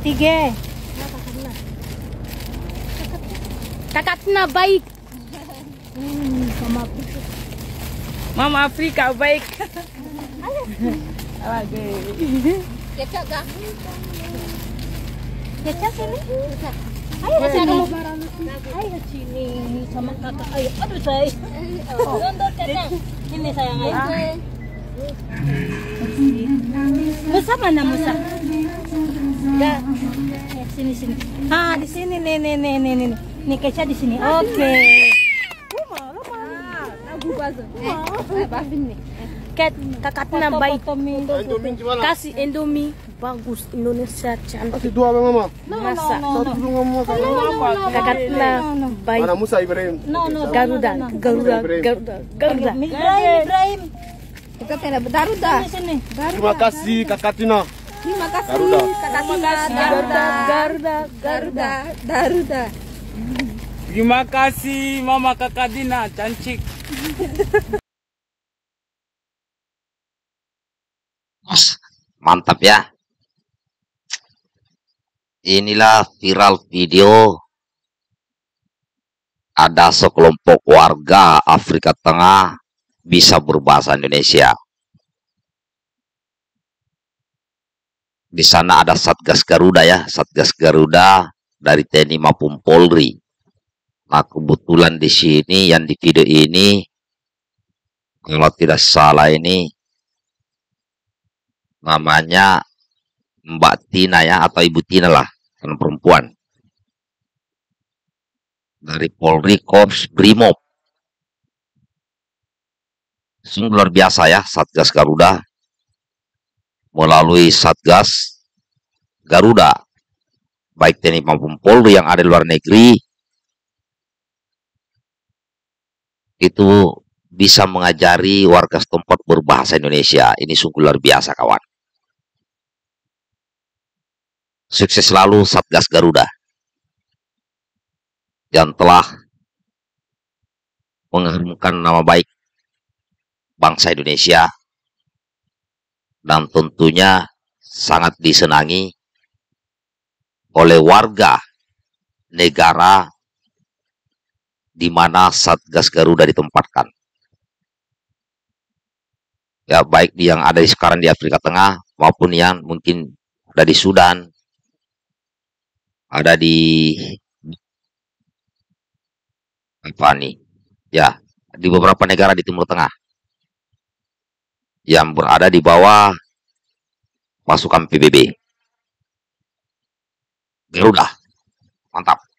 Tiga. Kakaknya baik. Hmm, sama Mama Afrika baik. Oke. Kah? Kecap sini? Ayo sini. Ayo sini sama kakak. Ayo, aduh say. Oh. kecap. Ini sayang ayo. Musa mana Musa? Ya. Eh, sini sini. Ah, di sini nih nih nih nih nih. Nih kecap di sini. Oke. Ket kakaknya baik. Indomie gimana? Kasih Indomie bagus Indonesia cantik. Kasih dua bang mama. Masa Satu dulu nggak mau makan. kakaknya baik. Mana Musa Ibrahim? No, no, Garuda, Garuda, Garuda, Garuda. Ibrahim. Kita tidak. Terima kasih kakak Tina. Terima kasih Garuda. kakak Tina. Garuda, Garuda, Garuda. Garuda. Terima kasih Mama Kakak Dina, cantik. Mantap ya. Inilah viral video ada sekelompok warga Afrika Tengah bisa berbahasa Indonesia. Di sana ada Satgas Garuda ya, Satgas Garuda dari TNI maupun Polri. Nah, kebetulan di sini yang di video ini kalau tidak salah ini namanya Mbak Tina ya atau Ibu Tina lah karena perempuan. Dari Polri Korps Brimob. Sungguh luar biasa ya Satgas Garuda melalui Satgas Garuda. Baik TNI maupun Polri yang ada di luar negeri itu bisa mengajari warga setempat berbahasa Indonesia. Ini sungguh luar biasa kawan. Sukses selalu Satgas Garuda yang telah mengharumkan nama baik bangsa Indonesia dan tentunya sangat disenangi oleh warga negara di mana Satgas Garuda ditempatkan. Ya, baik yang ada di sekarang di Afrika Tengah maupun yang mungkin ada di Sudan, ada di apa nih ya di beberapa negara di Timur Tengah yang berada di bawah pasukan PBB Garuda. Mantap